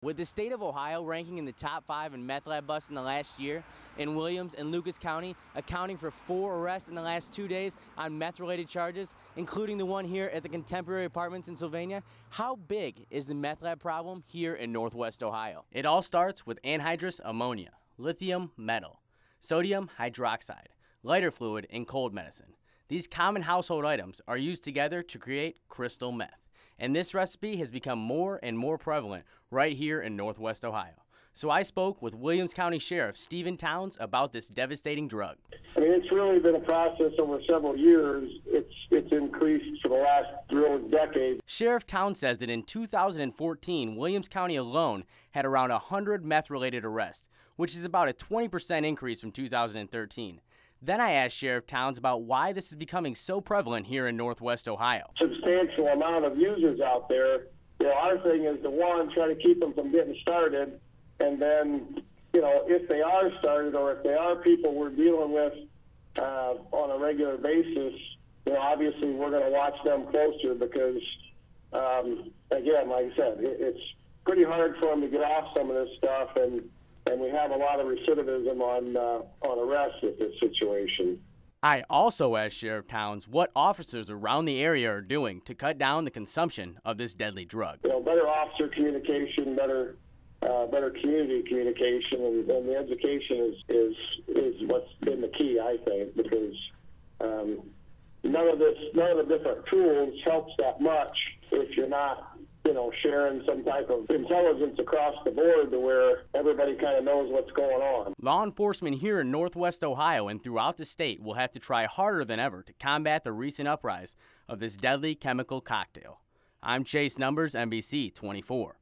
With the state of Ohio ranking in the top five in meth lab busts in the last year, in Williams and Lucas County accounting for four arrests in the last two days on meth related charges, including the one here at the Contemporary Apartments in Sylvania, how big is the meth lab problem here in Northwest Ohio? It all starts with anhydrous ammonia, lithium metal, sodium hydroxide, lighter fluid, and cold medicine. These common household items are used together to create crystal meth and this recipe has become more and more prevalent right here in Northwest Ohio. So I spoke with Williams County Sheriff Stephen Towns about this devastating drug. I mean, it's really been a process over several years. It's it's increased for the last real decade. Sheriff Towns says that in 2014, Williams County alone had around 100 meth-related arrests, which is about a 20% increase from 2013. Then I asked Sheriff Towns about why this is becoming so prevalent here in Northwest Ohio. Substantial amount of users out there. You know, our thing is to one, try to keep them from getting started, and then, you know, if they are started or if they are people we're dealing with uh, on a regular basis, you know, obviously we're going to watch them closer because, um, again, like I said, it, it's pretty hard for them to get off some of this stuff and and we have a lot of recidivism on uh, on arrests with this situation. I also asked Sheriff Towns what officers around the area are doing to cut down the consumption of this deadly drug. You know, better officer communication, better uh, better community communication, and, and, the education is, is is what's been the key, I think, because um, none of this, none of the different tools helps that much if you're not you know, sharing some type of intelligence across the board to where everybody kind of knows what's going on. Law enforcement here in Northwest Ohio and throughout the state will have to try harder than ever to combat the recent uprise of this deadly chemical cocktail. I'm Chase Numbers, NBC 24.